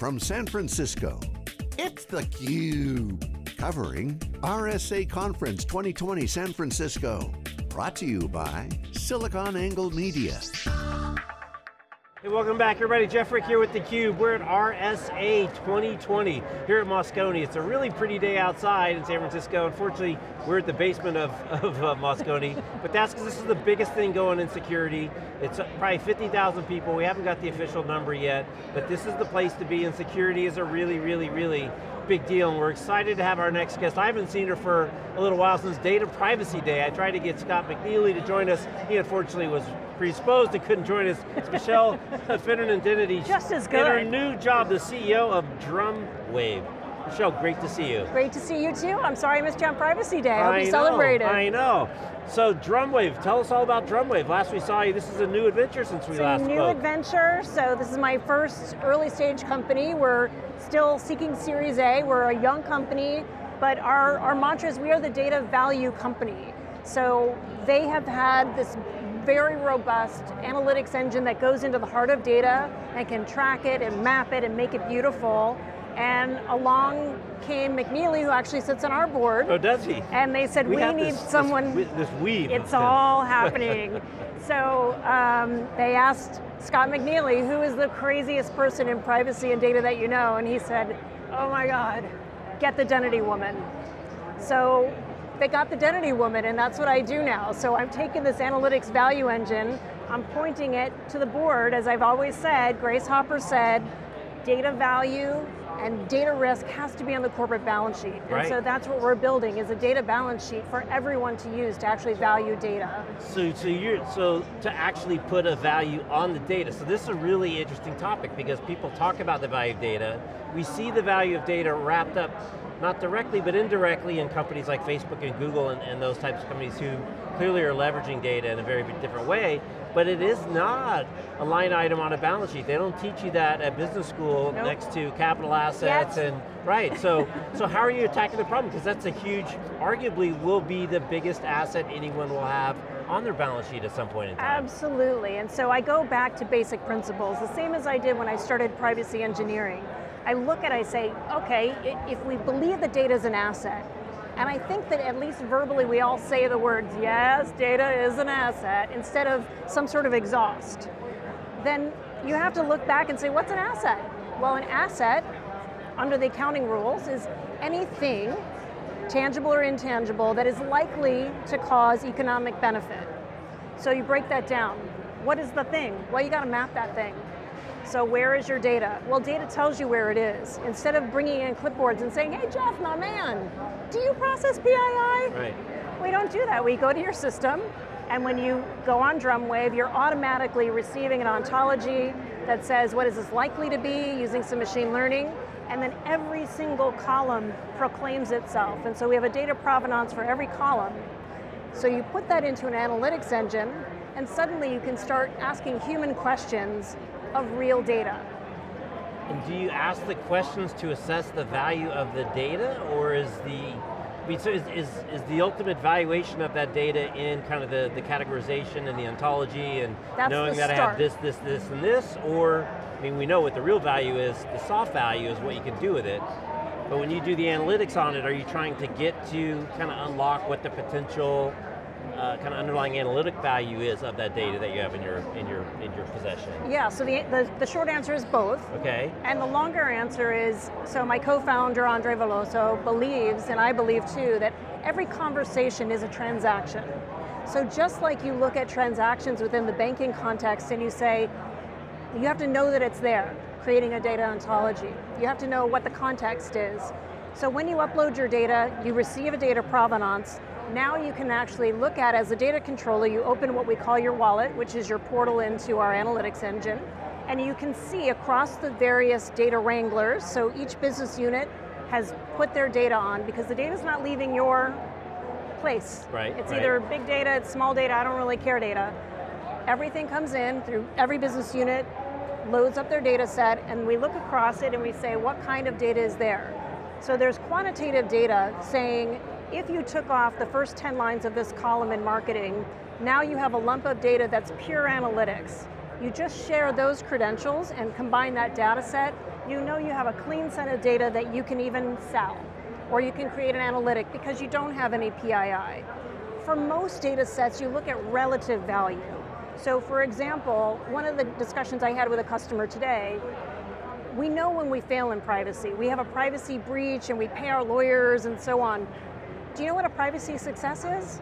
from San Francisco, it's theCUBE. Covering RSA Conference 2020 San Francisco. Brought to you by SiliconANGLE Media. Hey, welcome back everybody. Jeff Frick here with theCUBE. We're at RSA 2020 here at Moscone. It's a really pretty day outside in San Francisco. Unfortunately, we're at the basement of, of uh, Moscone, but that's because this is the biggest thing going in security. It's probably 50,000 people. We haven't got the official number yet, but this is the place to be and security is a really, really, really big deal and we're excited to have our next guest. I haven't seen her for a little while since Data Privacy Day. I tried to get Scott McNealy to join us. He unfortunately was predisposed and couldn't join us. It's Michelle Finucane-Dennedy. Just as good. In her new job, the CEO of DrumWave. Michelle, great to see you. Great to see you too. I'm sorry I missed you on Privacy Day. I hope I you know, celebrated. I know. So DrumWave, tell us all about DrumWave. Last we saw you, this is a new adventure since we it's last a new spoke. adventure, so this is my first early stage company. We're still seeking Series A. We're a young company, but our, our mantra is we are the data value company. So they have had this very robust analytics engine that goes into the heart of data and can track it and map it and make it beautiful. And along came McNealy, who actually sits on our board. Oh, does he? And they said, we, have need this, someone. This, this weave. It's all happening. so um, they asked Scott McNealy, who is the craziest person in privacy and data that you know? And he said, oh my God, get the Dennedy woman. So they got the Dennedy woman, and that's what I do now. So I'm taking this analytics value engine, I'm pointing it to the board, as I've always said, Grace Hopper said, data value and data risk has to be on the corporate balance sheet. And right. so that's what we're building is a data balance sheet for everyone to use to actually value data. So, so you're so to actually put a value on the data. So this is a really interesting topic because people talk about the value of data. We see the value of data wrapped up not directly but indirectly in companies like Facebook and Google and, and those types of companies who clearly are leveraging data in a very different way, but it is not a line item on a balance sheet. They don't teach you that at business school nope. next to capital assets and, right, so, so how are you attacking the problem? Because that's a huge, arguably will be the biggest asset anyone will have on their balance sheet at some point in time. Absolutely, and so I go back to basic principles, the same as I did when I started privacy engineering. I look at it, I say, okay, if we believe the data is an asset, and I think that at least verbally we all say the words, yes, data is an asset, instead of some sort of exhaust, then you have to look back and say, what's an asset? Well, an asset, under the accounting rules, is anything, tangible or intangible, that is likely to cause economic benefit. So you break that down. What is the thing? Well, you got to map that thing. So where is your data? Well, data tells you where it is. Instead of bringing in clipboards and saying, hey Jeff, my man, do you process PII? Right. We don't do that. We go to your system, and when you go on DrumWave, you're automatically receiving an ontology that says what is this likely to be using some machine learning, and then every single column proclaims itself. And so we have a data provenance for every column. So you put that into an analytics engine, and suddenly you can start asking human questions of real data. And do you ask the questions to assess the value of the data, or is the, I mean, so is, is, is the ultimate valuation of that data in kind of the, the categorization and the ontology and That's knowing that I have this, this, this, and this, or, I mean, we know what the real value is, the soft value is what you can do with it, but when you do the analytics on it, are you trying to get to kind of unlock what the potential uh, kind of underlying analytic value is of that data that you have in your in your in your possession. Yeah, so the, the, the short answer is both. Okay. And the longer answer is, so my co-founder, Andre Vellozo, believes, and I believe too, that every conversation is a transaction. So just like you look at transactions within the banking context and you say, you have to know that it's there, creating a data ontology. You have to know what the context is. So when you upload your data, you receive a data provenance, now you can actually look at, as a data controller, you open what we call your wallet, which is your portal into our analytics engine, and you can see across the various data wranglers, so each business unit has put their data on, because the data's not leaving your place. Right, It's right. either big data, it's small data, I don't really care data. Everything comes in through every business unit, loads up their data set, and we look across it and we say, what kind of data is there? So there's quantitative data saying, if you took off the first 10 lines of this column in marketing, now you have a lump of data that's pure analytics. You just share those credentials and combine that data set, you know you have a clean set of data that you can even sell, or you can create an analytic because you don't have any PII. For most data sets, you look at relative value. So for example, one of the discussions I had with a customer today, we know when we fail in privacy. We have a privacy breach and we pay our lawyers and so on. Do you know what a privacy success is?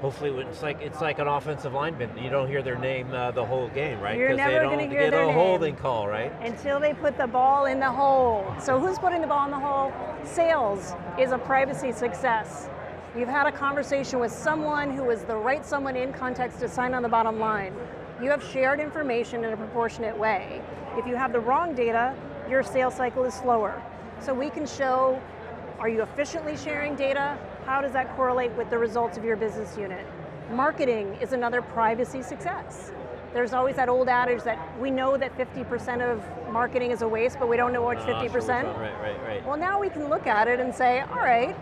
Hopefully, it's like it's like an offensive lineman. You don't hear their name uh, the whole game, right? You're never gonna hear get their a name. holding call, right? Until they put the ball in the hole. So who's putting the ball in the hole? Sales is a privacy success. You've had a conversation with someone who is the right someone in context to sign on the bottom line. You have shared information in a proportionate way. If you have the wrong data, your sales cycle is slower. So we can show, are you efficiently sharing data? How does that correlate with the results of your business unit? Marketing is another privacy success. There's always that old adage that we know that 50% of marketing is a waste, but we don't know which Uh, 50%. Right, right, right. Well, now we can look at it and say, all right,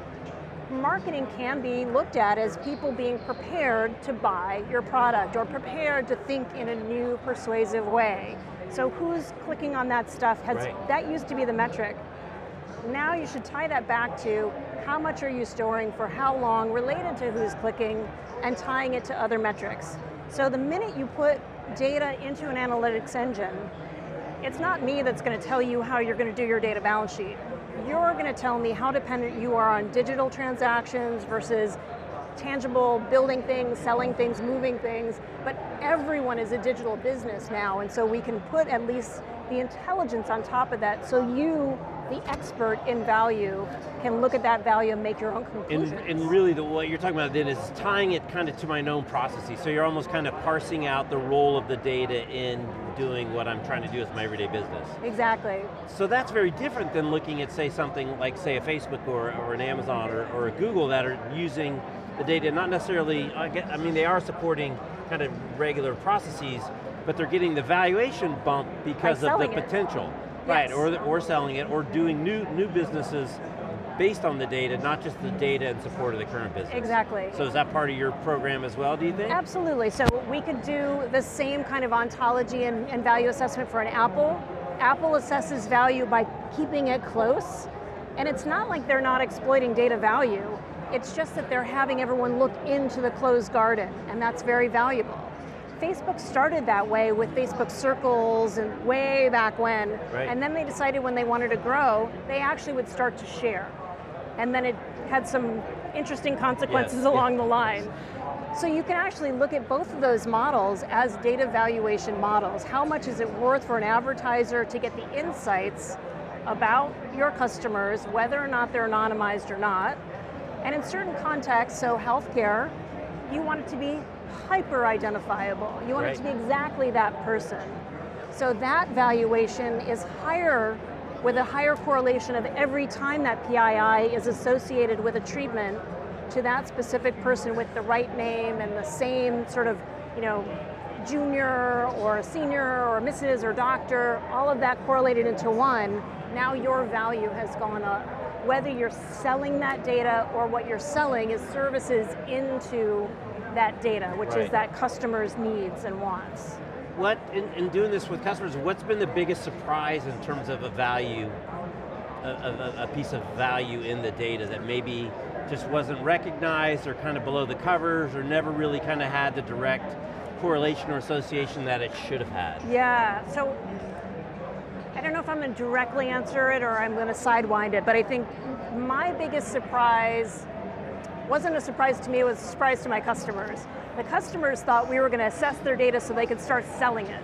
marketing can be looked at as people being prepared to buy your product or prepared to think in a new persuasive way. So who's clicking on that stuff? Has, Right. That used to be the metric. Now you should tie that back to how much are you storing for how long related to who's clicking and tying it to other metrics. So the minute you put data into an analytics engine, it's not me that's going to tell you how you're going to do your data balance sheet. You're going to tell me how dependent you are on digital transactions versus tangible building things, selling things, moving things, but everyone is a digital business now, and so we can put at least the intelligence on top of that so you, the expert in value, can look at that value and make your own And, conclusions. and really, the, what you're talking about then is tying it kind of to my known processes. So you're almost kind of parsing out the role of the data in doing what I'm trying to do with my everyday business. exactly. So that's very different than looking at, say, something like, say, a Facebook or, or an Amazon or, or a Google that are using the data, not necessarily, I mean, they are supporting kind of regular processes, but they're getting the valuation bump because of the it. Right, Yes. or, or selling it, or doing new, new businesses based on the data, not just the data in support of the current business. Exactly. So is that part of your program as well, do you think? Absolutely, so we could do the same kind of ontology and, and value assessment for an Apple. Apple assesses value by keeping it close, and it's not like they're not exploiting data value, it's just that they're having everyone look into the closed garden, and that's very valuable. Facebook started that way with Facebook circles and way back when, Right. and then they decided when they wanted to grow, they actually would start to share. And then it had some interesting consequences Yes, yeah. along the line. So you can actually look at both of those models as data valuation models. How much is it worth for an advertiser to get the insights about your customers, whether or not they're anonymized or not? And in certain contexts, so healthcare, you want it to be hyper identifiable. You want it to be exactly that person. So that valuation is higher with a higher correlation of every time that PII is associated with a treatment to that specific person with the right name and the same sort of, you know, junior or a senior or Mrs. or doctor, all of that correlated into one, now your value has gone up. Whether you're selling that data or what you're selling is services into that data, which is that customer's needs and wants. What, in, in doing this with customers, what's been the biggest surprise in terms of a value, a, a, a piece of value in the data that maybe just wasn't recognized or kind of below the covers or never really kind of had the direct correlation or association that it should have had? Yeah, so I don't know if I'm going to directly answer it or I'm going to sidewind it, but I think my biggest surprise wasn't a surprise to me, it was a surprise to my customers. The customers thought we were going to assess their data so they could start selling it.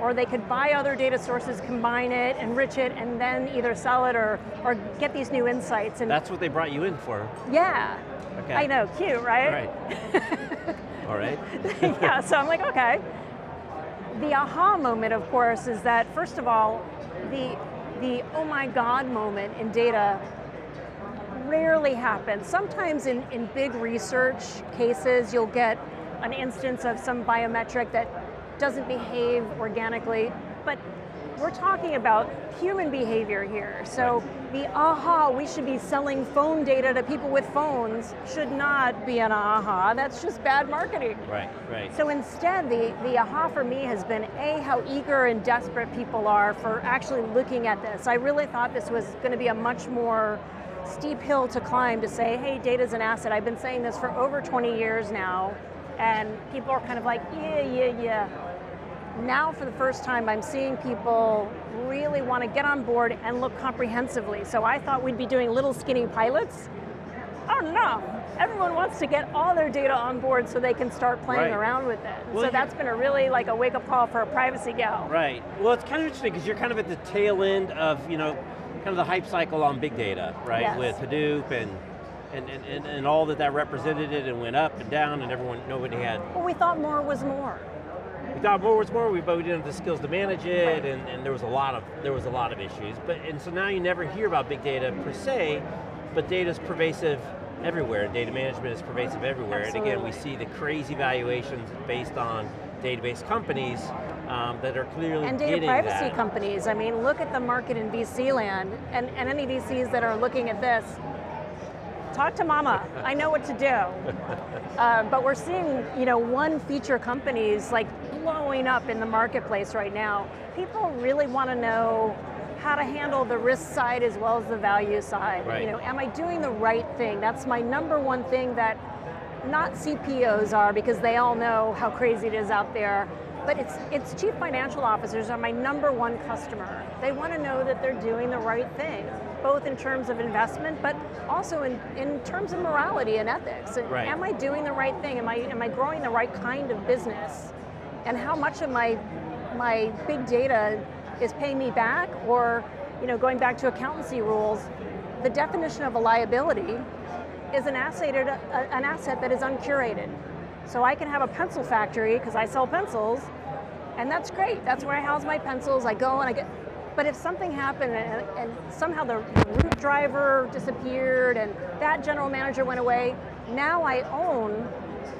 Or they could buy other data sources, combine it, enrich it, and then either sell it or, or get these new insights. And That's what they brought you in for. yeah, Okay. I know, cute, right? Right. All right. yeah, so I'm like, okay. The aha moment, of course, is that first of all, the the oh my god moment in data rarely happens. Sometimes in, in big research cases, you'll get an instance of some biometric that doesn't behave organically, but we're talking about human behavior here. So the aha, we should be selling phone data to people with phones should not be an aha, that's just bad marketing. Right, right. So instead, the, the aha for me has been A, how eager and desperate people are for actually looking at this. I really thought this was going to be a much more steep hill to climb to say, hey, data's an asset. I've been saying this for over 20 years now, and people are kind of like, yeah, yeah, yeah now for the first time I'm seeing people really want to get on board and look comprehensively. So I thought we'd be doing little skinny pilots. Oh no, everyone wants to get all their data on board so they can start playing right. around with it. Well, so that's been a really like a wake up call for a privacy gal. Right, well it's kind of interesting because you're kind of at the tail end of, you know, kind of the hype cycle on big data, right? Yes. With Hadoop and and, and, and, all that that represented it and went up and down and everyone, nobody had. Well, we thought more was more we thought more was more, but we didn't have the skills to manage it, and, and there was a lot of there was a lot of issues. But and so now you never hear about big data per se, but data is pervasive everywhere. Data management is pervasive everywhere. Absolutely. And again, we see the crazy valuations based on database companies um, that are clearly and data privacy that. companies. I mean, look at the market in VC land, and, and any VCs that are looking at this talk to mama. I know what to do. Uh, but we're seeing, you know, one feature companies like blowing up in the marketplace right now. People really want to know how to handle the risk side as well as the value side. Right. You know, am I doing the right thing? That's my number one thing that not CPOs are because they all know how crazy it is out there but it's, it's chief financial officers are my number one customer. They want to know that they're doing the right thing, both in terms of investment, but also in, in terms of morality and ethics. Right. Am I doing the right thing? Am I, am I growing the right kind of business? And how much of my, my big data is paying me back or you know, going back to accountancy rules, the definition of a liability is an asset, uh, an asset that is uncurated. So I can have a pencil factory because I sell pencils, and that's great. That's where I house my pencils. I go and I get, but if something happened and, and somehow the root driver disappeared and that general manager went away, now I own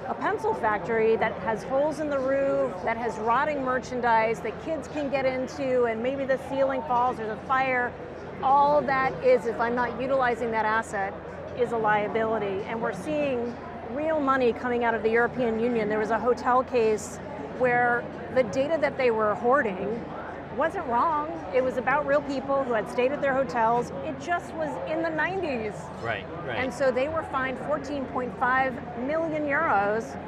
a pencil factory that has holes in the roof, that has rotting merchandise that kids can get into, and maybe the ceiling falls, or the fire. All that is, if I'm not utilizing that asset, is a liability. And we're seeing real money coming out of the European Union. There was a hotel case where the data that they were hoarding wasn't wrong. It was about real people who had stayed at their hotels. It just was in the 90s. Right, right. And so they were fined 14.5 million euros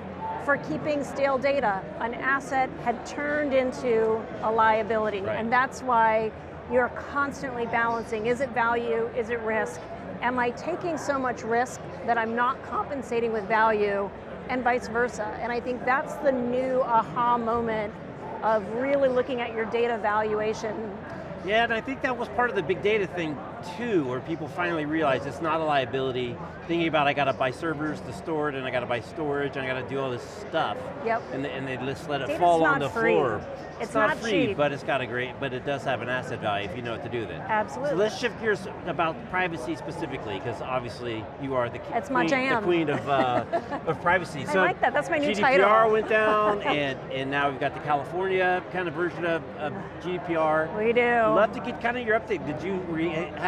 for keeping stale data. An asset had turned into a liability. Right. And that's why you're constantly balancing, is it value, is it risk? Am I taking so much risk that I'm not compensating with value and vice versa. And I think that's the new aha moment of really looking at your data valuation. Yeah, and I think that was part of the big data thing too, where people finally realize it's not a liability. Thinking about I got to buy servers to store it, and I got to buy storage, and I got to do all this stuff. Yep. And, they, and they just let it Data's fall on the free. floor. It's, it's not, not free, cheap. but it's got a great, but it does have an asset value if you know what to do with it. Absolutely. So let's shift gears about privacy specifically, because obviously you are the, That's queen, my jam. the queen of, uh, of privacy. I like that, that's my new GDPR title. went down, and, and now we've got the California kind of version of, of GDPR. We do. Love to get kind of your update. Did you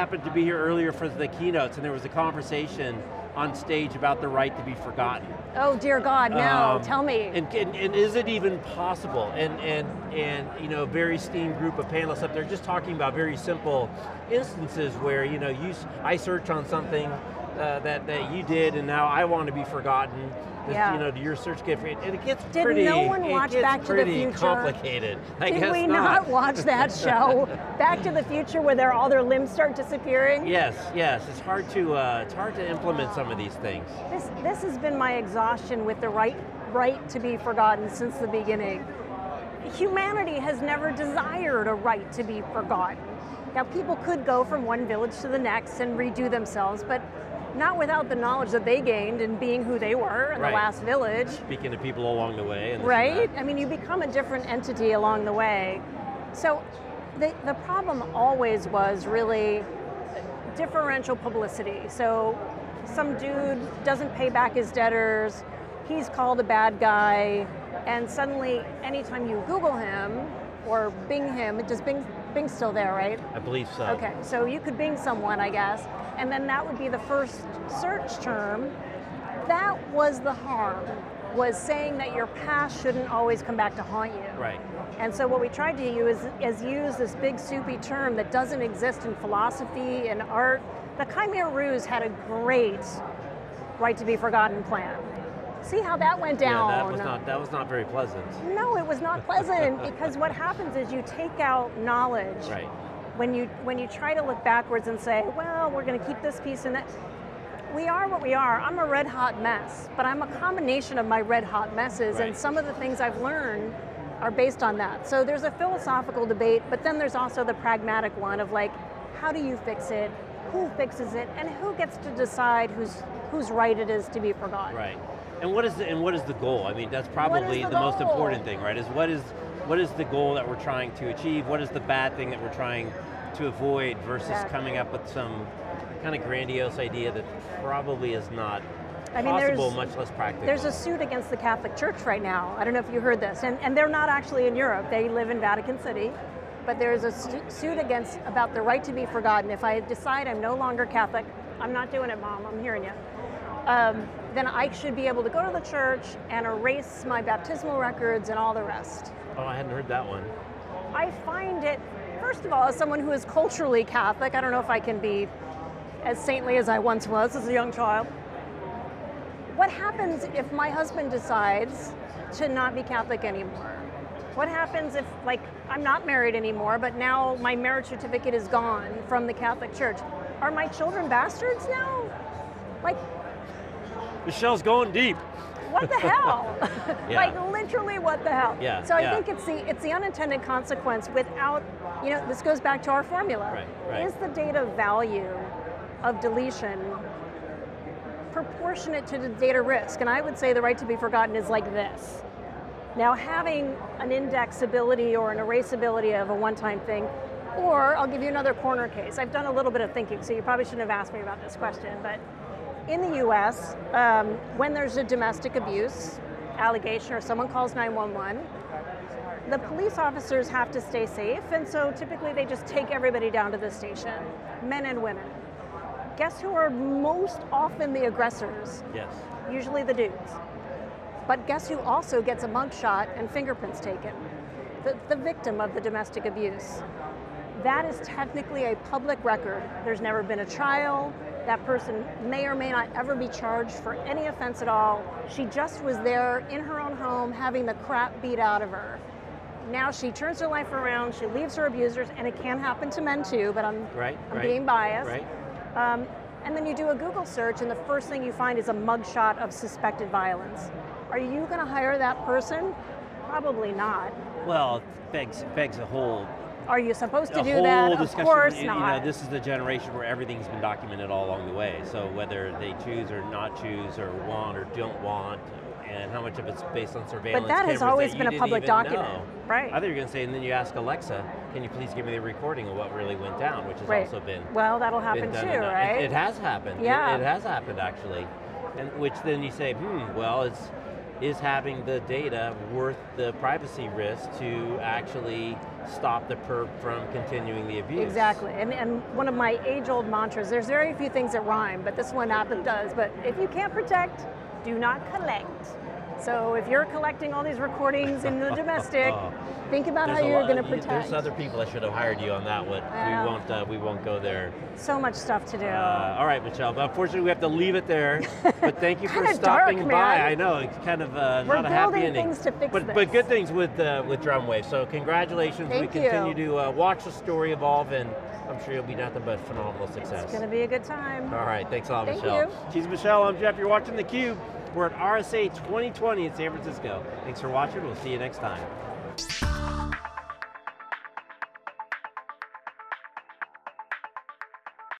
happen to be here earlier for the keynotes, and there was a conversation on stage about the right to be forgotten. Oh dear God, no, Um, tell me. And, and, and is it even possible? And, and, and you know, very esteemed group of panelists up there just talking about very simple instances where, you know, you, I search on something uh, that, that you did and now I want to be forgotten. Does, Yeah. You know, your search get, and it gets Did pretty, no one watch Back to the pretty Future? complicated. I Did we not watch that show, Back to the Future, where their, all their limbs start disappearing? Yes, yes, it's hard to, uh, it's hard to implement some of these things. This, this has been my exhaustion with the right, right to be forgotten since the beginning. Humanity has never desired a right to be forgotten. Now people could go from one village to the next and redo themselves, but not without the knowledge that they gained in being who they were in Right. the last village. Speaking to people along the way. And this and Right? I mean, you become a different entity along the way. So the, the problem always was really differential publicity. So some dude doesn't pay back his debtors, he's called a bad guy, and suddenly anytime you Google him or Bing him, it does Bing, Bing's still there, right? I believe so. Okay, so you could Bing someone, I guess, and then that would be the first search term. That was the harm, was saying that your past shouldn't always come back to haunt you. Right. And so what we tried to do is, is use this big soupy term that doesn't exist in philosophy and art. The Khmer Rouge had a great right to be forgotten plan. See how that went down? Yeah, that was not that was not very pleasant. No, it was not pleasant because what happens is you take out knowledge. Right. When you when you try to look backwards and say, well, we're going to keep this piece and that. We are what we are. I'm a red hot mess, but I'm a combination of my red hot messes, Right. and some of the things I've learned are based on that. So there's a philosophical debate, but then there's also the pragmatic one of like, how do you fix it? Who fixes it? And who gets to decide whose whose right it is to be forgotten? Right. And what is the, and what is the goal? I mean, that's probably the the, most important thing, right? Is what is what is the goal that we're trying to achieve? What is the bad thing that we're trying to avoid versus Exactly. coming up with some kind of grandiose idea that probably is not I mean, possible, there's- much less practical. There's a suit against the Catholic Church right now. I don't know if you heard this, and, and they're not actually in Europe. They live in Vatican City, but there's a suit against about the right to be forgotten. If I decide I'm no longer Catholic, I'm not doing it, Mom. I'm hearing you. Um, then I should be able to go to the church and erase my baptismal records and all the rest. oh, I hadn't heard that one. I find it, first of all, as someone who is culturally Catholic, I don't know if I can be as saintly as I once was as a young child. What happens if my husband decides to not be Catholic anymore? What happens if, like, I'm not married anymore, but now my marriage certificate is gone from the Catholic Church? Are my children bastards now? Like, Michelle's going deep. what the hell? Yeah. like literally what the hell? Yeah, So I yeah. think it's the it's the unintended consequence without you know, this goes back to our formula. Right, right. Is the data value of deletion proportionate to the data risk? And I would say the right to be forgotten is like this. Now having an indexability or an erasability of a one-time thing, or I'll give you another corner case. I've done a little bit of thinking, so you probably shouldn't have asked me about this question, but in the US, um, when there's a domestic abuse allegation or someone calls 911, the police officers have to stay safe, and so typically they just take everybody down to the station, men and women. Guess who are most often the aggressors? Yes. Usually the dudes. But guess who also gets a mugshot and fingerprints taken? The, the victim of the domestic abuse. That is technically a public record. There's never been a trial. That person may or may not ever be charged for any offense at all. She just was there in her own home having the crap beat out of her. Now she turns her life around, she leaves her abusers, and it can happen to men too, but I'm, Right, I'm right, being biased. right. Um, and then you do a Google search, and the first thing you find is a mugshot of suspected violence. Are you going to hire that person? Probably not. Well, it begs begs a whole Are you supposed to do that? Of course not. You know, this is the generation where everything's been documented all along the way. So whether they choose or not choose, or want or don't want, and how much of it's based on surveillance. But that has always that been a public document. know. Right. I thought you were going to say, and then you ask Alexa, "Can you please give me the recording of what really went down?" Which has Right. also been well, that'll happen too, right? It, it has happened. It- Yeah. It, has happened actually, and which then you say, hmm, well, is is having the data worth the privacy risk to actually stop the perp from continuing the abuse? Exactly. And, and one of my age old mantras there's very few things that rhyme, but this one happen does. But if you can't protect, do not collect. So if you're collecting all these recordings in the domestic, oh. Think about how There's a you're going to protect. There's other people that should have hired you on that one. Well. we won't. Uh, we won't go there. so much stuff to do. Uh, all right, Michelle. But unfortunately, we have to leave it there. But thank you for stopping dark, by. man. I know it's kind of uh, We're not a happy ending. things to fix but this. but good things with uh, with DrumWave. So congratulations. we Thank you. continue to uh, watch the story evolve, and I'm sure you'll be nothing but phenomenal success. It's going to be a good time. All right, thanks a lot, Thank Michelle. you. She's Michelle. I'm Jeff. You're watching theCUBE. We're at RSA 2020 in San Francisco. Thanks for watching. We'll see you next time.